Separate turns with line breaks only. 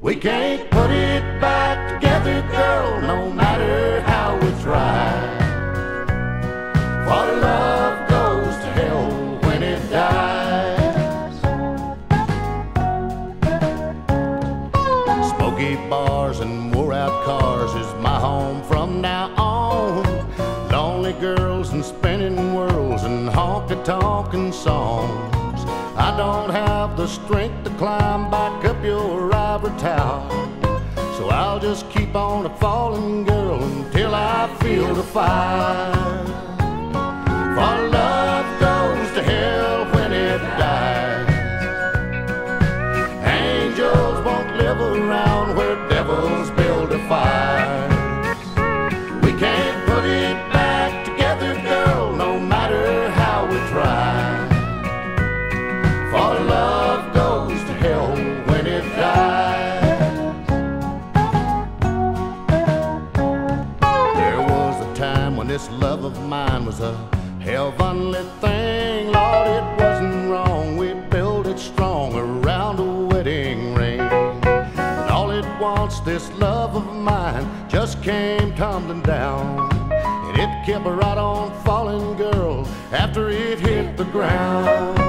We can't put it back together, girl, no matter how we try. For love goes to hell when it dies. Smoky bars and wore out cars is my home from now on. Lonely girls and spinning whirls and honky tonkin' songs. I don't have the strength to climb back up your ivory tower. So I'll just keep on a falling girl until I feel the fire. This love of mine was a heavenly thing. Lord, it wasn't wrong. We built it strong around a wedding ring. And all at once, this love of mine just came tumbling down. And it kept right on falling, girl, after it hit the ground.